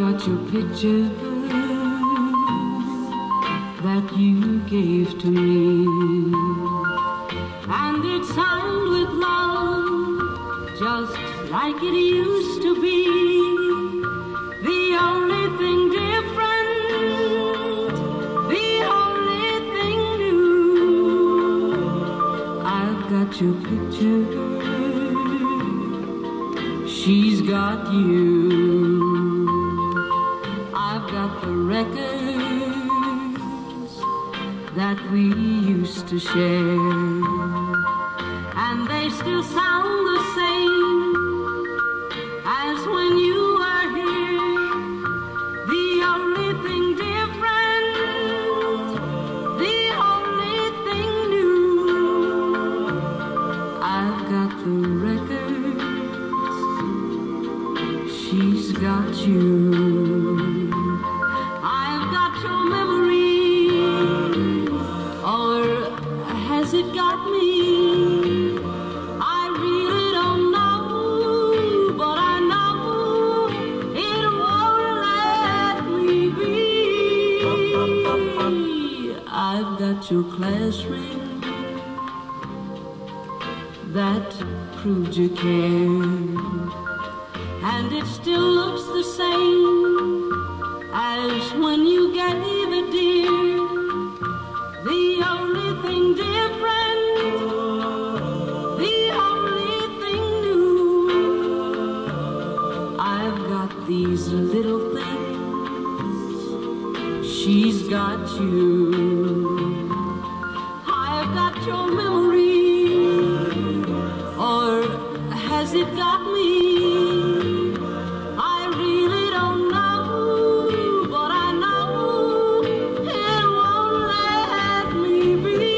got your picture that you gave to me. And it's signed with love, just like it used to be. The only thing different, the only thing new. I've got your picture, she's got you. Records that we used to share, and they still sound the same as when you were here. The only thing different, the only thing new. I've got the records, she's got you. Got your class ring that proved you cared, and it still looks the same as when you gave it, dear. The only thing different, the only thing new. I've got these little things, she's got you. Your memory, or has it got me? I really don't know, but I know it won't let me be.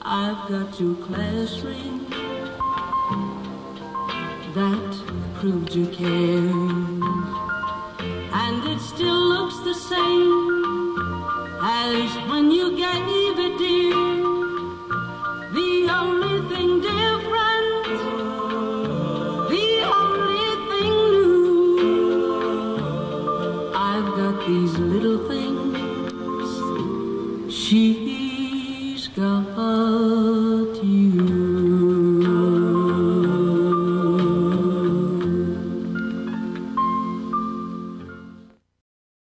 I've got your class ring that proved you cared, and it still looks the same little things.